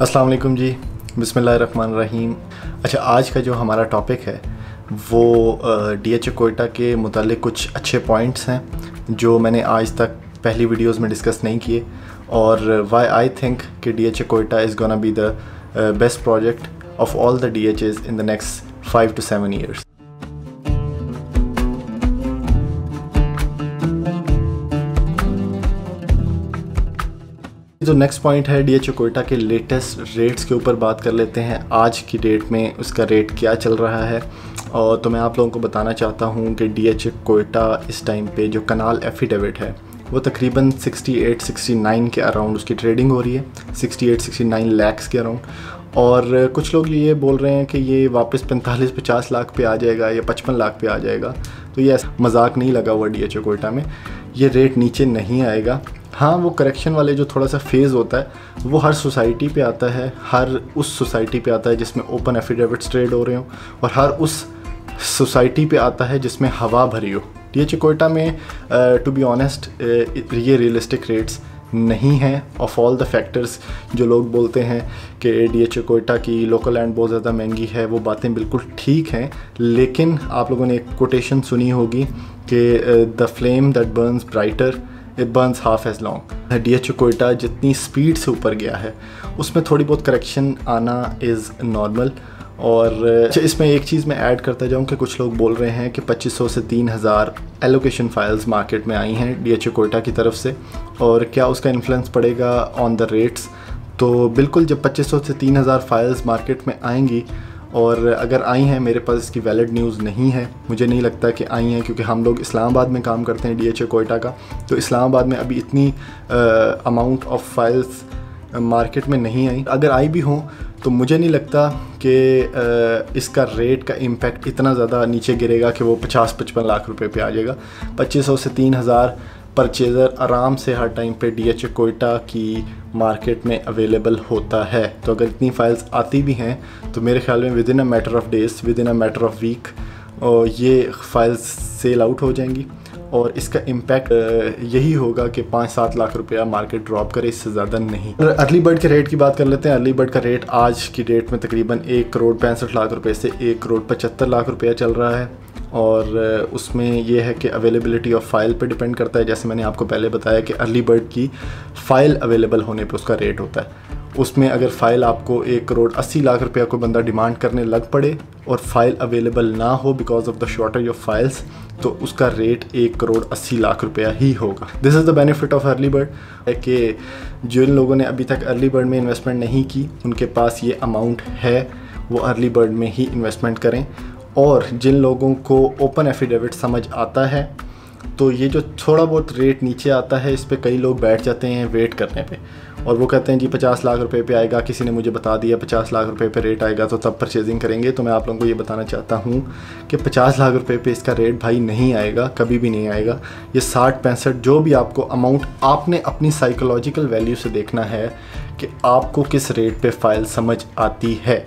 अस्सलाम जी। रहीम अच्छा आज का जो हमारा टॉपिक है, वो डी एच कोयटा के मुतालिक कुछ अच्छे पॉइंट्स हैं, जो मैंने आज तक पहली वीडियोस में डिस्कस नहीं किए। और वाई आई थिंक कि D H Quetta is gonna be the best project of all the D H as in the next five to seven years जो नेक्स्ट पॉइंट है डी कोयटा के लेटेस्ट रेट्स के ऊपर बात कर लेते हैं। आज की डेट में उसका रेट क्या चल रहा है? और तो मैं आप लोगों को बताना चाहता हूँ कि डी कोयटा इस टाइम पे जो कनाल एफिडेविट है, वो तकरीबन 68-69 के अराउंड उसकी ट्रेडिंग हो रही है। 68-69 लैक्स के अराउंड और कुछ लोग ये बोल रहे हैं कि ये वापस 45-50 लाख पे आ जाएगा या 55 लाख पे आ जाएगा। तो ये मज़ाक नहीं लगा हुआ डी एच कोयटा में। ये रेट नीचे नहीं आएगा। हाँ वो करेक्शन वाले जो थोड़ा सा फ़ेज़ होता है, वो हर सोसाइटी पे आता है, हर उस सोसाइटी पे आता है जिसमें ओपन एफिडेविट्स ट्रेड हो रहे हो और हर उस सोसाइटी पे आता है जिसमें हवा भरी हो। डी एच कोयटा में टू बी ऑनेस्ट ये रियलिस्टिक रेट्स नहीं हैं ऑफ़ ऑल द फैक्टर्स जो लोग बोलते हैं कि डी एच कोयटा की लोकल लैंड बहुत ज़्यादा महँगी है, वो बातें बिल्कुल ठीक हैं, लेकिन आप लोगों ने एक कोटेशन सुनी होगी कि the flame that burns brighter it burns half as long D H Quetta जितनी स्पीड से ऊपर गया है, उसमें थोड़ी बहुत करेक्शन आना इज़ नॉर्मल और अच्छा इसमें एक चीज़ मैं ऐड करता जाऊँ कि कुछ लोग बोल रहे हैं कि 2500 से 3000 एलोकेशन फाइल्स मार्केट में आई हैं डी एच कोयटा की तरफ़ से। और क्या उसका इन्फ्लुएंस पड़ेगा ऑन द रेट्स तो बिल्कुल जब 2500 से 3000 फाइल्स मार्केट में आएँगी और अगर आई हैं, मेरे पास इसकी वैलिड न्यूज़ नहीं है, मुझे नहीं लगता कि आई हैं, क्योंकि हम लोग इस्लामाबाद में काम करते हैं डी एच कोयटा का। तो इस्लामाबाद में अभी इतनी अमाउंट ऑफ़ फाइल्स मार्केट में नहीं आई। अगर आई भी हों तो मुझे नहीं लगता कि इसका रेट का इम्पेक्ट इतना ज़्यादा नीचे गिरेगा कि वो पचास पचपन लाख रुपए पे आ जाएगा। पच्चीस सौ से तीन हज़ार परचेज़र आराम से हर टाइम पे डी एच कोयटा की मार्केट में अवेलेबल होता है। तो अगर इतनी फाइल्स आती भी हैं तो मेरे ख्याल में within a matter of days within a matter of week ये फाइल्स सेल आउट हो जाएँगी। और इसका इम्पैक्ट यही होगा कि पाँच सात लाख रुपया मार्केट ड्रॉप करे, इससे ज़्यादा नहीं। अर्ली बर्ड के रेट की बात कर लेते हैं अर्ली बर्ड का रेट आज की डेट में तकरीबन एक करोड़ पैंसठ लाख रुपए से एक करोड़ पचहत्तर लाख रुपया चल रहा है। और उसमें यह है कि अवेलेबिलिटी ऑफ़ फ़ाइल पे डिपेंड करता है। जैसे मैंने आपको पहले बताया कि अर्ली बर्ड की फ़ाइल अवेलेबल होने पे उसका रेट होता है। उसमें अगर फ़ाइल आपको एक करोड़ अस्सी लाख रुपया कोई बंदा डिमांड करने लग पड़े और फ़ाइल अवेलेबल ना हो because of the shortage of files तो उसका रेट एक करोड़ अस्सी लाख रुपया ही होगा। This is the benefit of early bird कि जिन लोगों ने अभी तक अर्ली बर्ड में इन्वेस्टमेंट नहीं की, उनके पास ये अमाउंट है, वो अर्ली बर्ड में ही इन्वेस्टमेंट करें। और जिन लोगों को ओपन एफिडेविट समझ आता है तो ये जो थोड़ा बहुत रेट नीचे आता है, इस पर कई लोग बैठ जाते हैं वेट करने पे। और वो कहते हैं, जी, पचास लाख रुपए पे आएगा, किसी ने मुझे बता दिया पचास लाख रुपए पे रेट आएगा तो तब परचेजिंग करेंगे। तो मैं आप लोगों को ये बताना चाहता हूँ कि पचास लाख रुपए पे इसका रेट भाई नहीं आएगा, कभी भी नहीं आएगा। ये साठ, पैंसठ, जो भी आपको अमाउंट आपने अपनी साइकोलॉजिकल वैल्यू से देखना है कि आपको किस रेट पर फ़ाइल समझ आती है।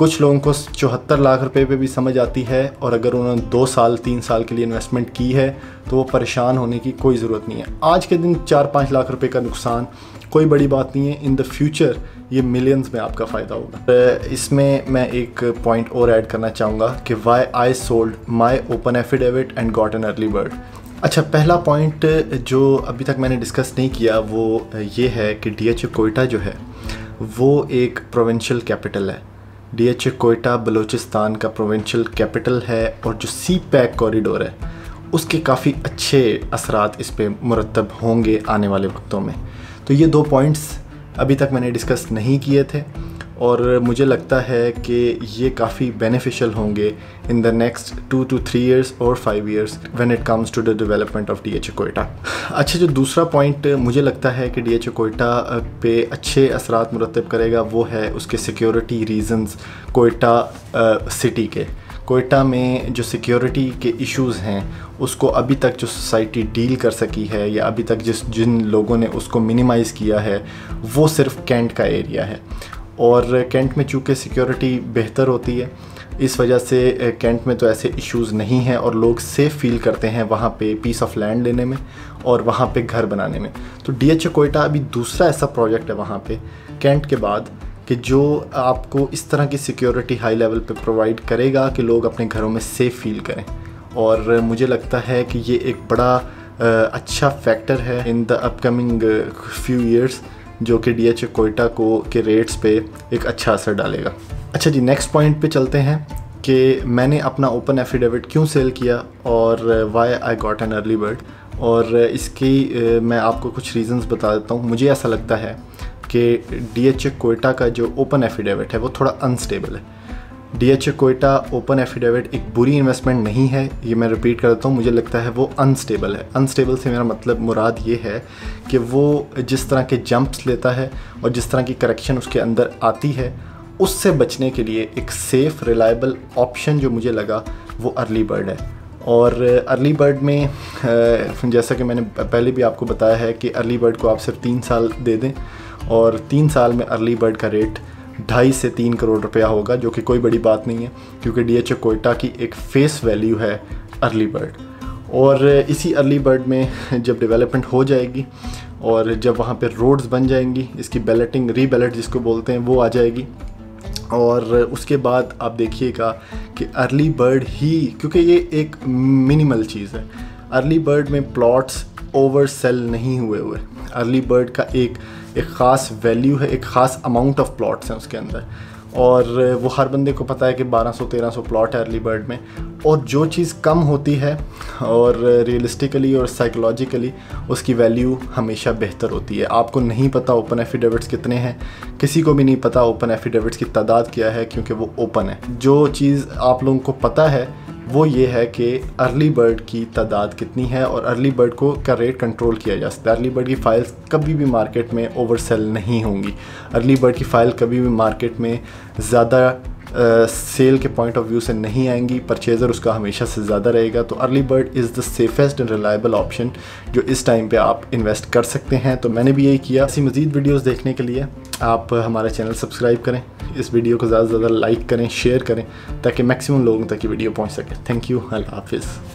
कुछ लोगों को चौहत्तर लाख रुपए पे भी समझ आती है और अगर उन्होंने दो साल, तीन साल के लिए इन्वेस्टमेंट की है तो वो परेशान होने की कोई ज़रूरत नहीं है। आज के दिन चार पाँच लाख रुपए का नुकसान कोई बड़ी बात नहीं है। इन द फ्यूचर ये मिलियंस में आपका फ़ायदा होगा। इसमें मैं एक पॉइंट और ऐड करना चाहूँगा कि why I sold my open affidavit and got an early bird अच्छा पहला पॉइंट जो अभी तक मैंने डिस्कस नहीं किया, वो ये है कि डी एच कोयटा जो है, वो एक प्रोविंशियल कैपिटल है। डी एच कोयटा बलूचिस्तान का प्रोविंशियल कैपिटल है और जो सी पैक कॉरिडोर है, उसके काफ़ी अच्छे असरात इस पर मुरतब होंगे आने वाले वक्तों में। तो ये दो पॉइंट्स अभी तक मैंने डिस्कस नहीं किए थे। और मुझे लगता है कि ये काफ़ी बेनिफिशियल होंगे in the next two two three years और five years when it comes to the development of D H Quetta अच्छा जो दूसरा पॉइंट मुझे लगता है कि डी एच कोयटा पे अच्छे असरात मुरतब करेगा वो है उसके सिक्योरिटी रीजंस कोयटा सिटी के। कोयटा में जो सिक्योरिटी के इश्यूज़ हैं, उसको अभी तक जो सोसाइटी डील कर सकी है या अभी तक जिस, जिन लोगों ने उसको मिनिमाइज़ किया है, वो सिर्फ़ कैंट का एरिया है। और कैंट में चूँकि सिक्योरिटी बेहतर होती है, इस वजह से कैंट में तो ऐसे इश्यूज़ नहीं हैं और लोग सेफ़ फील करते हैं वहाँ पे पीस ऑफ़ लैंड लेने में और वहाँ पे घर बनाने में। तो डी एच कोयटा अभी दूसरा ऐसा प्रोजेक्ट है वहाँ पे, कैंट के बाद, कि जो आपको इस तरह की सिक्योरिटी हाई लेवल पे प्रोवाइड करेगा कि लोग अपने घरों में सेफ़ फील करें। और मुझे लगता है कि ये एक बड़ा अच्छा फैक्टर है in the upcoming few years जो कि डी एच कोयटा को, के रेट्स पे एक अच्छा असर डालेगा। अच्छा जी नेक्स्ट पॉइंट पे चलते हैं कि मैंने अपना ओपन एफिडेविट क्यों सेल किया और why I got an early bird और इसकी मैं आपको कुछ रीज़न्स बता देता हूँ। मुझे ऐसा लगता है कि डी एच कोयटा का जो ओपन एफिडेविट है, वो थोड़ा अनस्टेबल है। D H Quetta open affidavit एक बुरी इन्वेस्टमेंट नहीं है, ये मैं रिपीट कर देता हूँ, मुझे लगता है वो अनस्टेबल है। अनस्टेबल से मेरा मतलब मुराद ये है कि वो जिस तरह के जंप्स लेता है और जिस तरह की करेक्शन उसके अंदर आती है, उससे बचने के लिए एक सेफ़ रिलायबल ऑप्शन जो मुझे लगा वो अर्ली बर्ड है। और अर्ली बर्ड में जैसा कि मैंने पहले भी आपको बताया है कि अर्ली बर्ड को आप सिर्फ़ तीन साल दे दें और तीन साल में अर्ली बर्ड का रेट ढाई से तीन करोड़ रुपया होगा, जो कि कोई बड़ी बात नहीं है, क्योंकि डी एच कोयटा की एक फेस वैल्यू है अर्ली बर्ड और इसी अर्ली बर्ड में जब डेवलपमेंट हो जाएगी और जब वहाँ पर रोड्स बन जाएँगी, इसकी बैलेटिंग री बैलेट जिसको बोलते हैं, वो आ जाएगी। और उसके बाद आप देखिएगा कि अर्ली बर्ड ही, क्योंकि ये एक मिनिमल चीज़ है। अर्ली बर्ड में प्लॉट्स ओवर सेल नहीं हुए हुए। अर्ली बर्ड का एक एक ख़ास वैल्यू है, एक ख़ास अमाउंट ऑफ़ प्लॉट्स हैं उसके अंदर। और वो हर बंदे को पता है कि 1200-1300 प्लॉट है अर्ली बर्ड में। और जो चीज़ कम होती है, और रियलिस्टिकली और साइकोलॉजिकली उसकी वैल्यू हमेशा बेहतर होती है। आपको नहीं पता ओपन एफिडेविट्स कितने हैं। किसी को भी नहीं पता ओपन एफिडेविट्स की तादाद क्या है, क्योंकि वो ओपन है। जो चीज़ आप लोगों को पता है वो ये है कि अर्ली बर्ड की तादाद कितनी है और अर्ली बर्ड को का रेट कंट्रोल किया जा सकता है? अर्ली बर्ड की फ़ाइल्स कभी भी मार्केट में ओवर सेल नहीं होंगी। अर्ली बर्ड की फ़ाइल कभी भी मार्केट में ज़्यादा सेल के पॉइंट ऑफ़ व्यू से नहीं आएँगी परचेज़र उसका हमेशा से ज़्यादा रहेगा। तो early bird is the safest and reliable option जो इस टाइम पे आप इन्वेस्ट कर सकते हैं। तो मैंने भी यही किया। ऐसी मज़ीद वीडियोज़ देखने के लिए आप हमारा चैनल सब्सक्राइब करें। इस वीडियो को ज़्यादा से ज़्यादा लाइक करें शेयर करें, ताकि मैक्सिमम लोगों तक ये वीडियो पहुँच सके। थैंक यू अल्लाह हाफिज़।